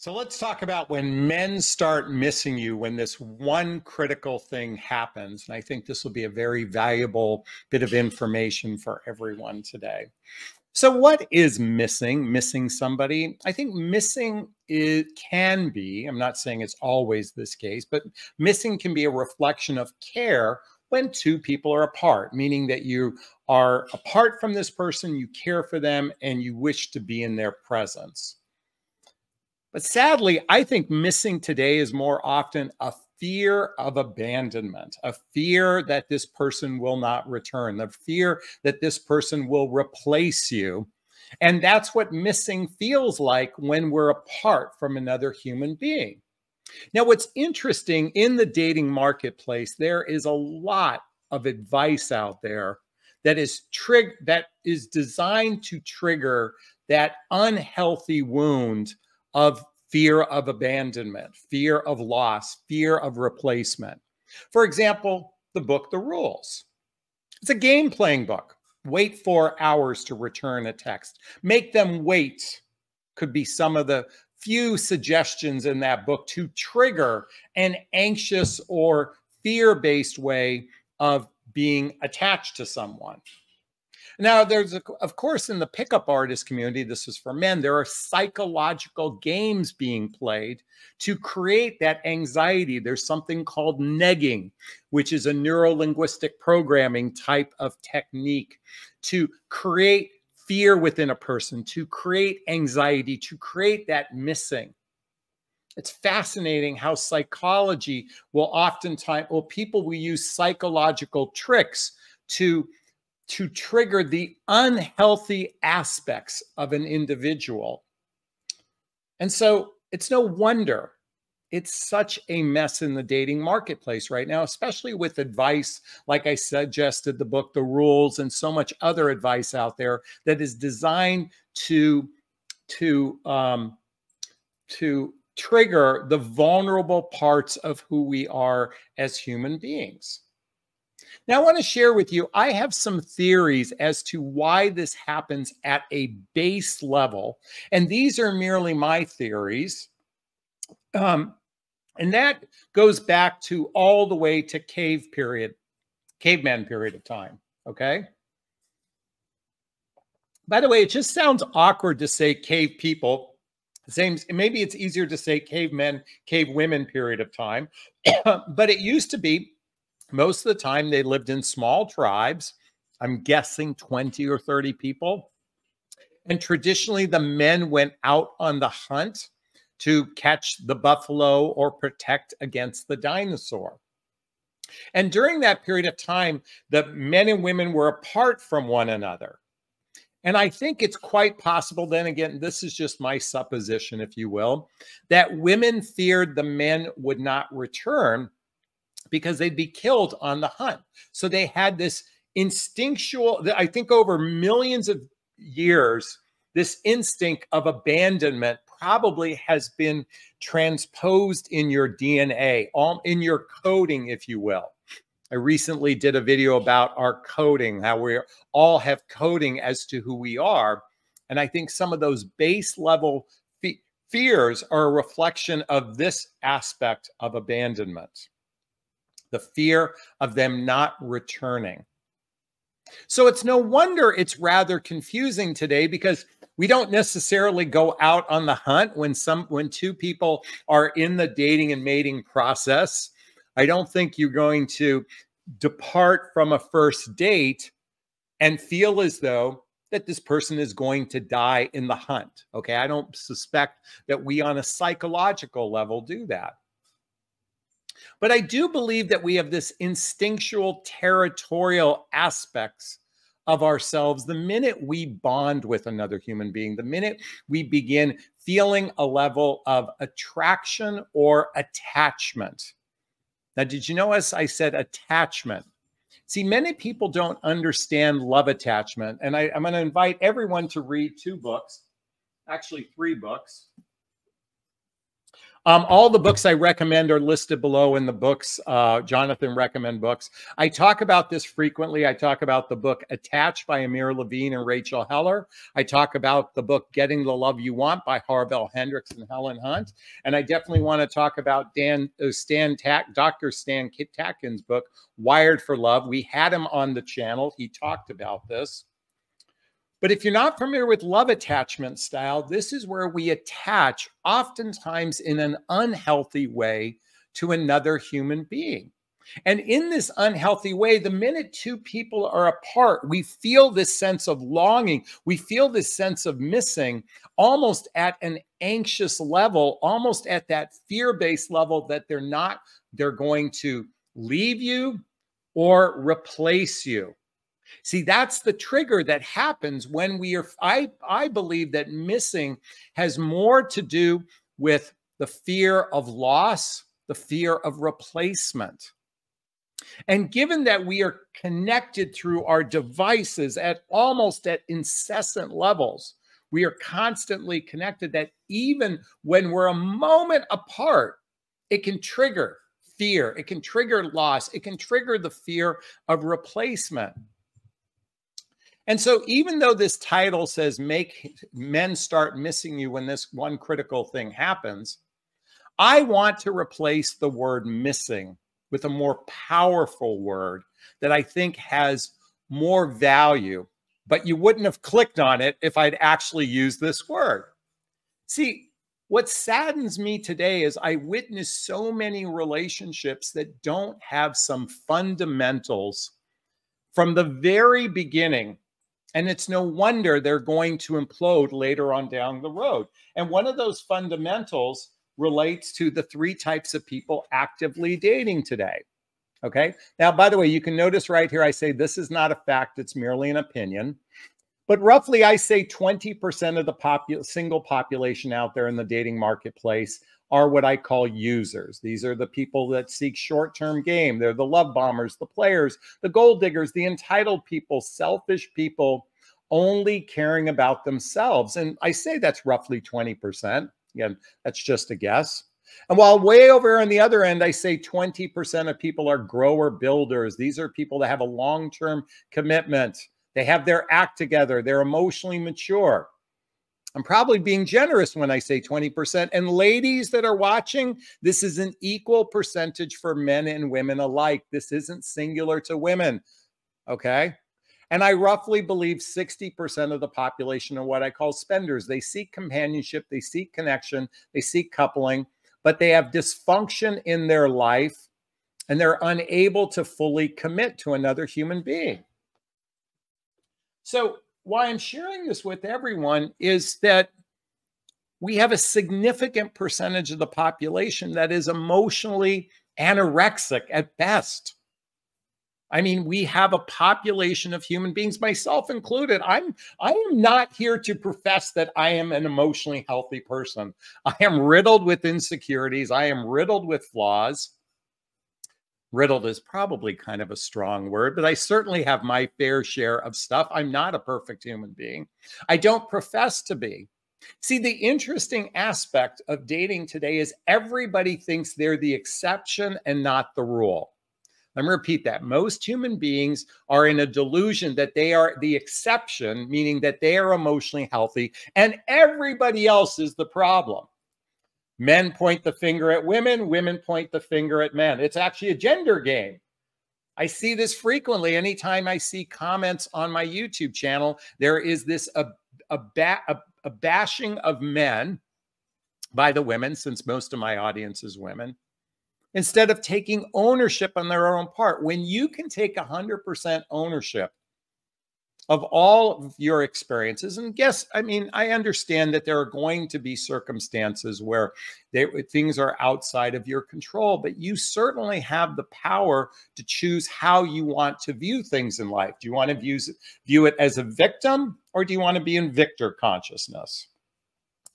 So let's talk about when men start missing you when this one critical thing happens. And I think this will be a very valuable bit of information for everyone today. So, what is missing? Missing somebody? I think missing it can be, I'm not saying it's always this case, but missing can be a reflection of care when two people are apart, meaning that you are apart from this person, you care for them, and you wish to be in their presence. But sadly, I think missing today is more often a fear of abandonment, a fear that this person will not return, the fear that this person will replace you. And that's what missing feels like when we're apart from another human being. Now, what's interesting in the dating marketplace, there is a lot of advice out there that is trig- that is designed to trigger that unhealthy wound of fear of abandonment, fear of loss, fear of replacement. For example, the book The Rules. It's a game playing book. Wait four hours to return a text. Make them wait, could be some of the few suggestions in that book to trigger an anxious or fear based way of being attached to someone. Now, there's, a, of course, in the pickup artist community, this is for men, there are psychological games being played to create that anxiety. There's something called negging, which is a neuro linguistic programming type of technique to create fear within a person, to create anxiety, to create that missing. It's fascinating how psychology will oftentimes, well, people will use psychological tricks to to trigger the unhealthy aspects of an individual. And so it's no wonder it's such a mess in the dating marketplace right now, especially with advice, like I suggested, the book, The Rules, and so much other advice out there that is designed to, to, um, to trigger the vulnerable parts of who we are as human beings. Now, I want to share with you, I have some theories as to why this happens at a base level. And these are merely my theories. Um, and that goes back to all the way to cave period, caveman period of time. Okay. By the way, it just sounds awkward to say cave people. Same, maybe it's easier to say cavemen, cave women period of time, but it used to be most of the time, they lived in small tribes. I'm guessing 20 or 30 people. And traditionally, the men went out on the hunt to catch the buffalo or protect against the dinosaur. And during that period of time, the men and women were apart from one another. And I think it's quite possible, then again, this is just my supposition, if you will, that women feared the men would not return because they'd be killed on the hunt. So they had this instinctual, I think over millions of years, this instinct of abandonment probably has been transposed in your DNA, all in your coding, if you will. I recently did a video about our coding, how we all have coding as to who we are. And I think some of those base level fe fears are a reflection of this aspect of abandonment the fear of them not returning. So it's no wonder it's rather confusing today because we don't necessarily go out on the hunt when some when two people are in the dating and mating process. I don't think you're going to depart from a first date and feel as though that this person is going to die in the hunt. Okay, I don't suspect that we on a psychological level do that. But I do believe that we have this instinctual territorial aspects of ourselves the minute we bond with another human being, the minute we begin feeling a level of attraction or attachment. Now, did you know as I said attachment? See, many people don't understand love attachment. And I, I'm going to invite everyone to read two books, actually, three books. Um, all the books I recommend are listed below in the books, uh, Jonathon recommend books. I talk about this frequently. I talk about the book Attached by Amir Levine and Rachel Heller. I talk about the book Getting the Love You Want by Harville Hendrix and Helen Hunt. And I definitely want to talk about Dan uh, Stan Tack, Dr. Stan Kit Tatkin's book, Wired for Love. We had him on the channel. He talked about this. But if you're not familiar with love attachment style, this is where we attach, oftentimes in an unhealthy way, to another human being. And in this unhealthy way, the minute two people are apart, we feel this sense of longing. We feel this sense of missing almost at an anxious level, almost at that fear based level that they're not, they're going to leave you or replace you. See, that's the trigger that happens when we are. I, I believe that missing has more to do with the fear of loss, the fear of replacement. And given that we are connected through our devices at almost at incessant levels, we are constantly connected that even when we're a moment apart, it can trigger fear, it can trigger loss, it can trigger the fear of replacement. And so, even though this title says make men start missing you when this one critical thing happens, I want to replace the word missing with a more powerful word that I think has more value. But you wouldn't have clicked on it if I'd actually used this word. See, what saddens me today is I witness so many relationships that don't have some fundamentals from the very beginning and it's no wonder they're going to implode later on down the road. And one of those fundamentals relates to the three types of people actively dating today. Okay. Now, by the way, you can notice right here, I say this is not a fact, it's merely an opinion. But roughly, I say 20% of the popu- single population out there in the dating marketplace are what I call users. These are the people that seek short term game. They're the love bombers, the players, the gold diggers, the entitled people, selfish people, only caring about themselves. And I say that's roughly 20%. Again, that's just a guess. And while way over on the other end, I say 20% of people are grower builders. These are people that have a long term commitment. They have their act together. They're emotionally mature. I'm probably being generous when I say 20%. And ladies that are watching, this is an equal percentage for men and women alike. This isn't singular to women. Okay. And I roughly believe 60% of the population are what I call spenders. They seek companionship, they seek connection, they seek coupling, but they have dysfunction in their life and they're unable to fully commit to another human being. So why I'm sharing this with everyone is that we have a significant percentage of the population that is emotionally anorexic at best. I mean, we have a population of human beings, myself included. I'm I am not here to profess that I am an emotionally healthy person. I am riddled with insecurities. I am riddled with flaws riddled is probably kind of a strong word, but I certainly have my fair share of stuff. I'm not a perfect human being. I don't profess to be. See, the interesting aspect of dating today is everybody thinks they're the exception and not the rule. Let me repeat that. Most human beings are in a delusion that they are the exception, meaning that they are emotionally healthy, and everybody else is the problem. Men point the finger at women, women point the finger at men. It's actually a gender game. I see this frequently. Anytime I see comments on my YouTube channel, there is this a, a, ba- a, a bashing of men by the women, since most of my audience is women, instead of taking ownership on their own part. When you can take 100% ownership of all of your experiences and guess i mean i understand that there are going to be circumstances where they, things are outside of your control but you certainly have the power to choose how you want to view things in life. Do you want to view, view it as a victim or do you want to be in victor consciousness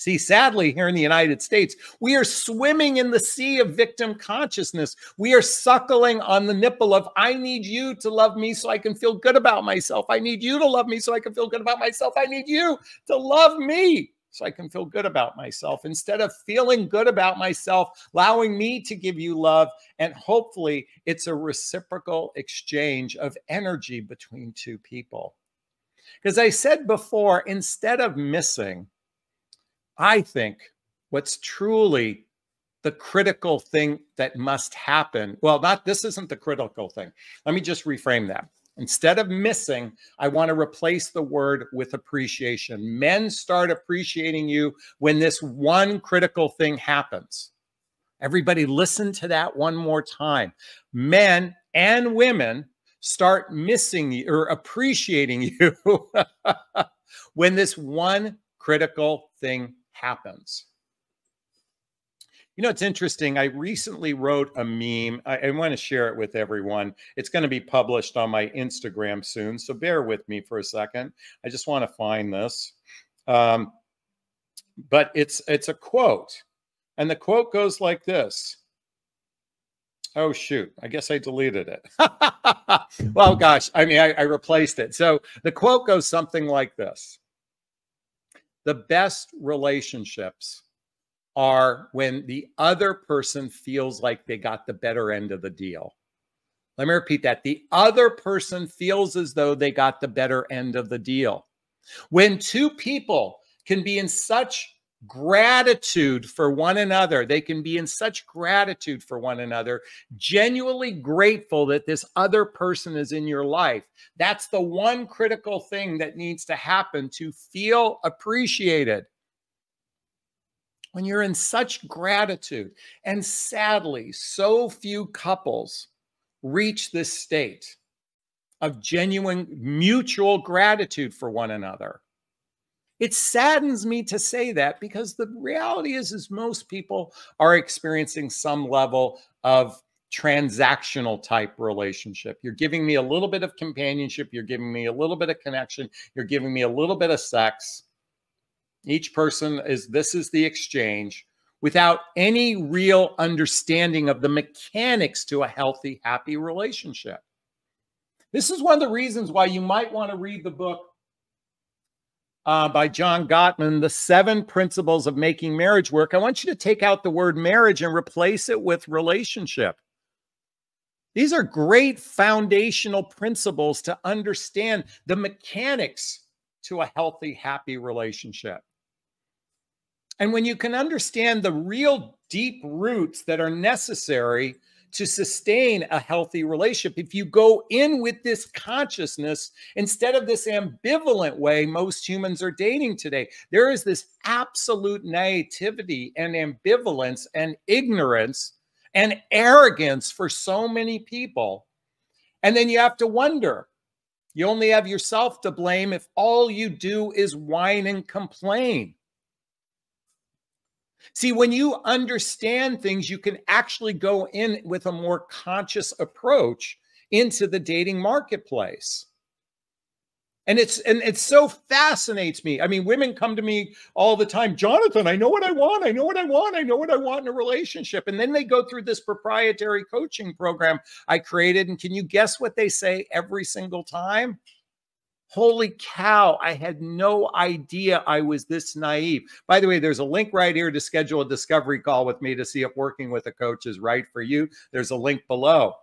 See, sadly, here in the United States, we are swimming in the sea of victim consciousness. We are suckling on the nipple of, I need you to love me so I can feel good about myself. I need you to love me so I can feel good about myself. I need you to love me. so I can feel good about myself instead of feeling good about myself, allowing me to give you love. And hopefully, it's a reciprocal exchange of energy between two people. Because I said before, instead of missing, I think what's truly the critical thing that must happen. Well, not this isn't the critical thing. Let me just reframe that. Instead of missing, I want to replace the word with appreciation. Men start appreciating you when this one critical thing happens. Everybody, listen to that one more time. Men and women start missing you or appreciating you when this one critical thing happens. You know, it's interesting. I recently wrote a meme. I, I want to share it with everyone. It's going to be published on my Instagram soon. So bear with me for a second. I just want to find this. Um, but it's it's a quote. And the quote goes like this. Oh shoot, I guess I deleted it. well, gosh, I mean, I, I replaced it. So the quote goes something like this The best relationships are when the other person feels like they got the better end of the deal. Let me repeat that. The other person feels as though they got the better end of the deal. When two people can be in such gratitude for one another, they can be in such gratitude for one another, genuinely grateful that this other person is in your life. That's the one critical thing that needs to happen to feel appreciated when you're in such gratitude. And sadly, so few couples reach this state of genuine mutual gratitude for one another. It saddens me to say that because the reality is is most people are experiencing some level of transactional type relationship. You're giving me a little bit of companionship, you're giving me a little bit of connection, you're giving me a little bit of sex each person is this is the exchange without any real understanding of the mechanics to a healthy, happy relationship. This is one of the reasons why you might want to read the book uh, by John Gottman, The Seven Principles of Making Marriage Work. I want you to take out the word marriage and replace it with relationship. These are great foundational principles to understand the mechanics to a healthy, happy relationship. And when you can understand the real deep roots that are necessary to sustain a healthy relationship, if you go in with this consciousness instead of this ambivalent way most humans are dating today, there is this absolute naivety and ambivalence and ignorance and arrogance for so many people. And then you have to wonder you only have yourself to blame if all you do is whine and complain. See, when you understand things, you can actually go in with a more conscious approach into the dating marketplace. And it's and it so fascinates me. I mean, women come to me all the time, Jonathon, I know what I want. I know what I want. I know what I want in a relationship. And then they go through this proprietary coaching program I created. And can you guess what they say every single time? Holy cow, I had no idea I was this naive. By the way, there's a link right here to schedule a discovery call with me to see if working with a coach is right for you. There's a link below.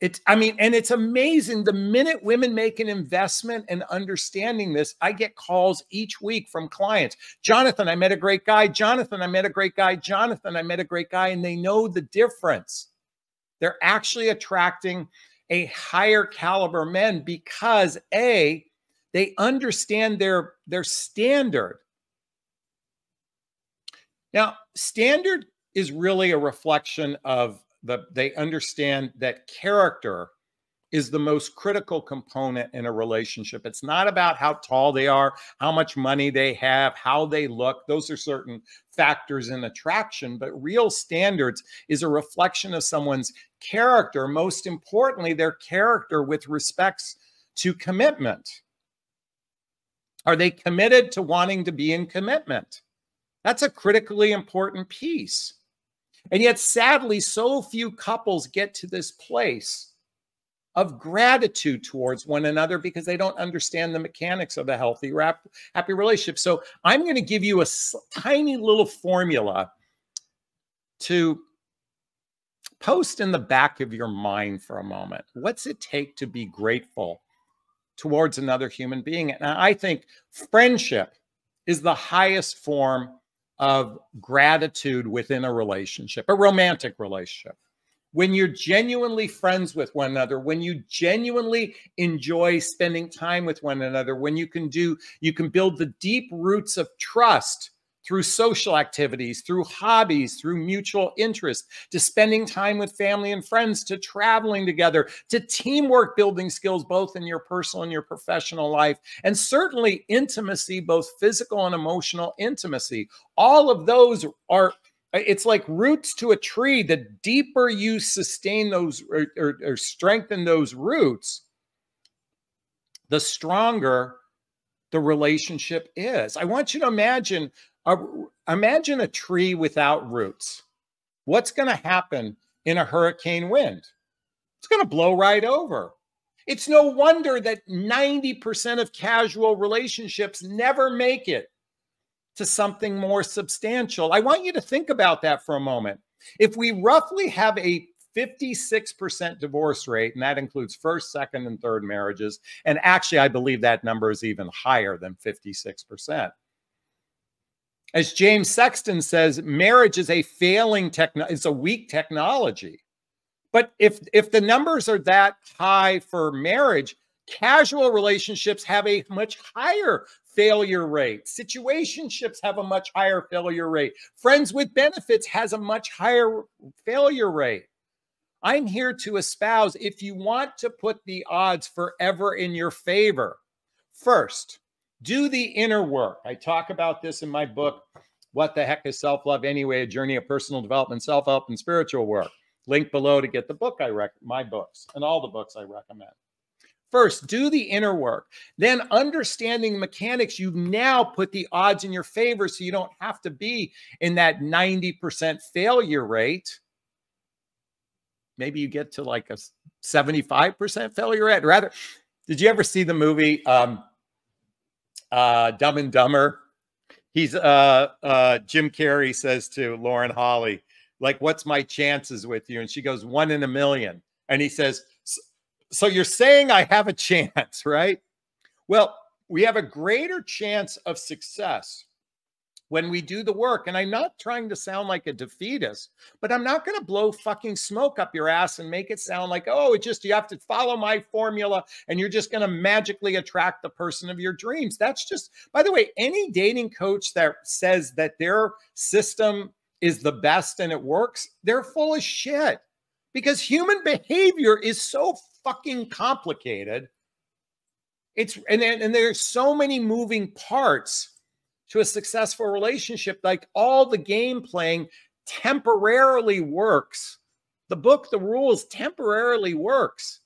It's, I mean, and it's amazing. The minute women make an investment in understanding this, I get calls each week from clients. Jonathon, I met a great guy. Jonathon, I met a great guy. Jonathon, I met a great guy. And they know the difference. They're actually attracting a higher caliber men because a they understand their their standard. Now standard is really a reflection of the they understand that character is the most critical component in a relationship. It's not about how tall they are, how much money they have, how they look. Those are certain factors in attraction, but real standards is a reflection of someone's character, most importantly, their character with respects to commitment. Are they committed to wanting to be in commitment? That's a critically important piece. And yet, sadly, so few couples get to this place of gratitude towards one another because they don't understand the mechanics of a healthy, happy relationship. So I'm going to give you a tiny little formula to post in the back of your mind for a moment. What's it take to be grateful towards another human being? And I think friendship is the highest form of gratitude within a relationship, a romantic relationship when you're genuinely friends with one another, when you genuinely enjoy spending time with one another, when you can do, you can build the deep roots of trust through social activities, through hobbies, through mutual interest, to spending time with family and friends, to traveling together, to teamwork building skills, both in your personal and your professional life, and certainly intimacy, both physical and emotional intimacy. All of those are it's like roots to a tree. The deeper you sustain those or, or, or strengthen those roots, the stronger the relationship is. I want you to imagine a, imagine a tree without roots. What's going to happen in a hurricane wind? It's going to blow right over. It's no wonder that 90% of casual relationships never make it to something more substantial. I want you to think about that for a moment. If we roughly have a 56% divorce rate, and that includes first, second, and third marriages, and actually, I believe that number is even higher than 56%. As James Sexton says, marriage is a failing techno, it's a weak technology. But if if the numbers are that high for marriage, casual relationships have a much higher failure rate. Situationships have a much higher failure rate. Friends with benefits has a much higher failure rate. I'm here to espouse if you want to put the odds forever in your favor, first, do the inner work. I talk about this in my book, What the Heck is Self Love Anyway? A Journey of Personal Development, Self Help, and Spiritual Work. Link below to get the book I rec my books and all the books I recommend. First, do the inner work. Then, understanding mechanics, you've now put the odds in your favor so you don't have to be in that 90% failure rate. Maybe you get to like a 75% failure rate. Rather, did you ever see the movie um, uh, Dumb and Dumber? He's uh, uh, Jim Carrey says to Lauren Holly, like, what's my chances with you? And she goes, one in a million. And he says, so you're saying I have a chance, right? Well, we have a greater chance of success when we do the work. And I'm not trying to sound like a defeatist, but I'm not going to blow fucking smoke up your ass and make it sound like, oh, it just, you have to follow my formula and you're just going to magically attract the person of your dreams. That's just, by the way, any dating coach that says that their system is the best and it works, they're full of shit because human behavior is so fucking complicated. It's and, and there's so many moving parts to a successful relationship. Like all the game playing temporarily works. The book, the rules temporarily works.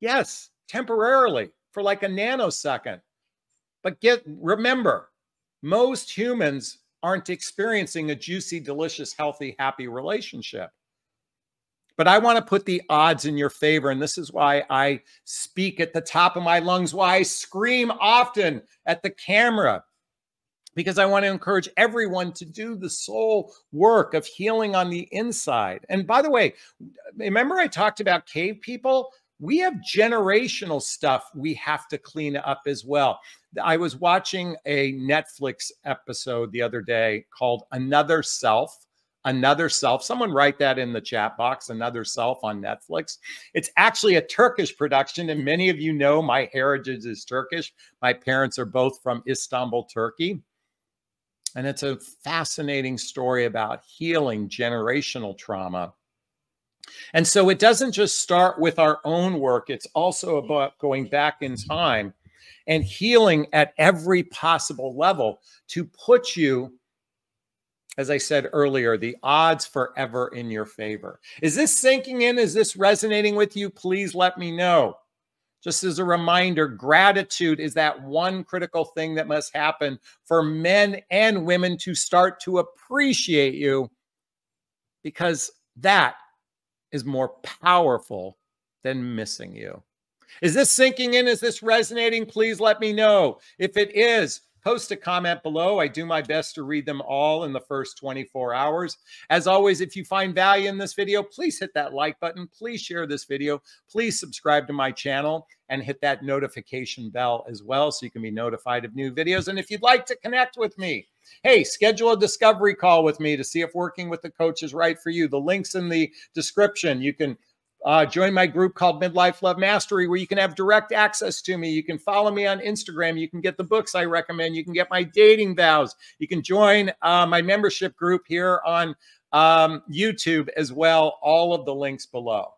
Yes, temporarily for like a nanosecond. But get remember, most humans aren't experiencing a juicy, delicious, healthy, happy relationship. But I want to put the odds in your favor. And this is why I speak at the top of my lungs, why I scream often at the camera, because I want to encourage everyone to do the soul work of healing on the inside. And by the way, remember I talked about cave people? We have generational stuff we have to clean up as well. I was watching a Netflix episode the other day called Another Self Another Self. Someone write that in the chat box, Another Self on Netflix. It's actually a Turkish production, and many of you know my heritage is Turkish. My parents are both from Istanbul, Turkey. And it's a fascinating story about healing generational trauma. And so it doesn't just start with our own work, it's also about going back in time and healing at every possible level to put you as I said earlier, the odds forever in your favor. Is this sinking in? Is this resonating with you? Please let me know. Just as a reminder, gratitude is that one critical thing that must happen for men and women to start to appreciate you because that is more powerful than missing you. Is this sinking in? Is this resonating? Please let me know. If it is, post a comment below. I do my best to read them all in the first 24 hours. As always, if you find value in this video, please hit that like button. Please share this video. Please subscribe to my channel and hit that notification bell as well so you can be notified of new videos. And if you'd like to connect with me, hey, schedule a discovery call with me to see if working with the coach is right for you. The link's in the description. You can uh, join my group called Midlife Love Mastery, where you can have direct access to me. You can follow me on Instagram. You can get the books I recommend. You can get my dating vows. You can join uh, my membership group here on um, YouTube as well. All of the links below.